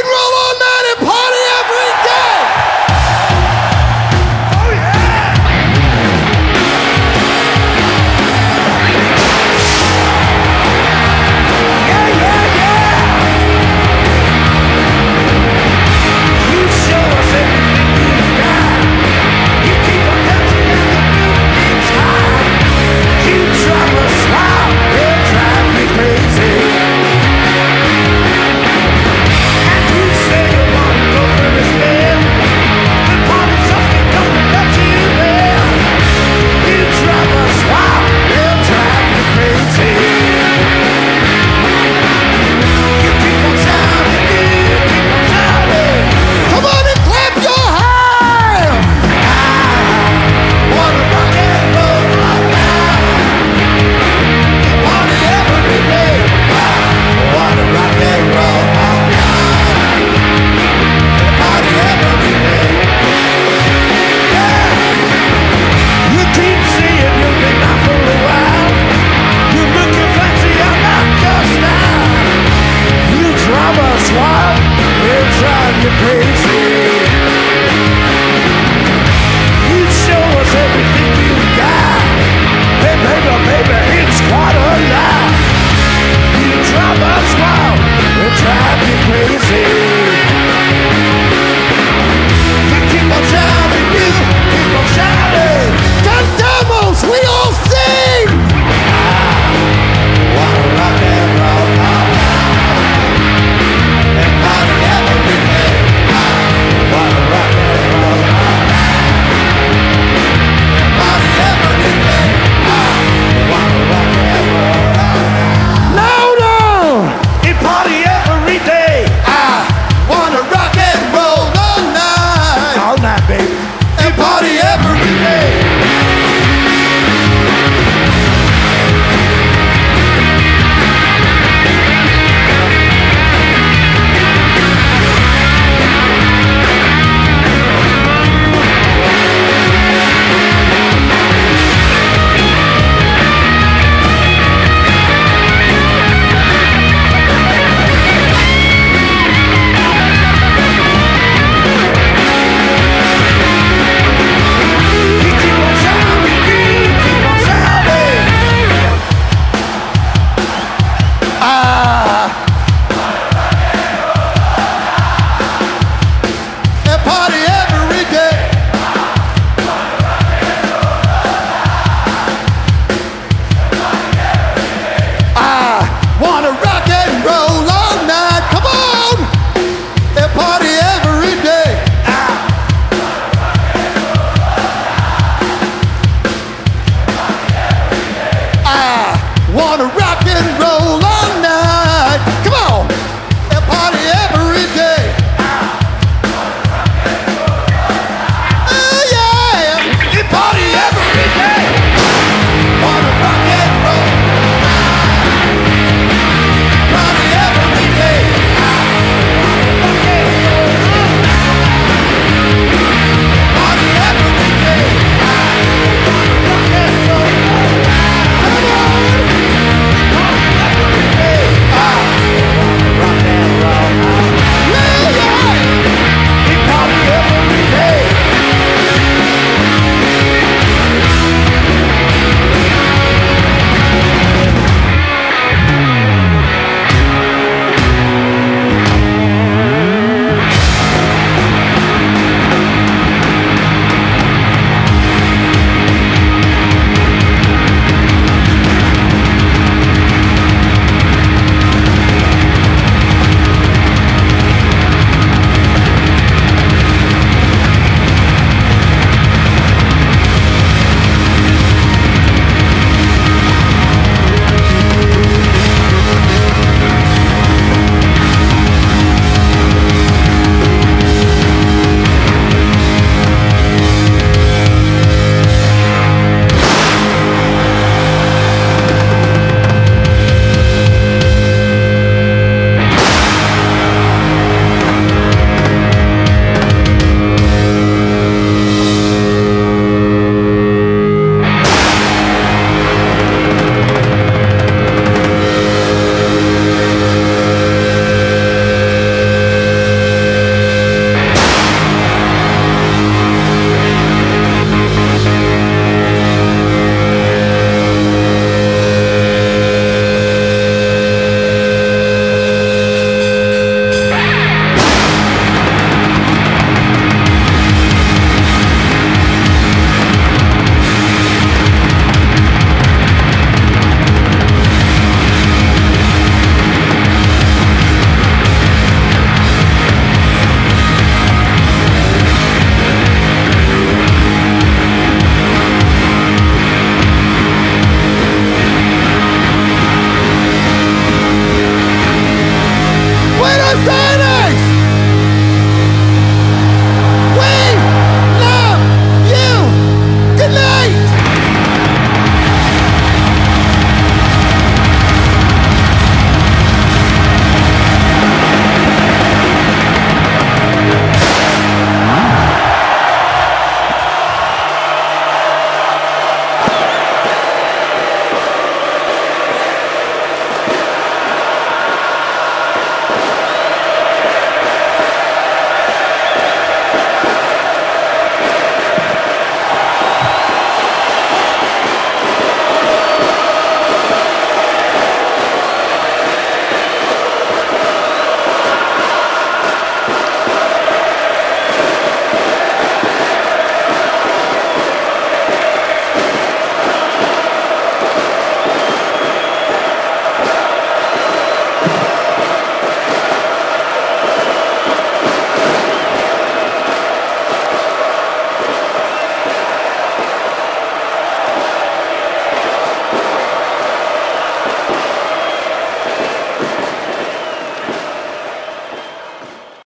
and roll all night and party.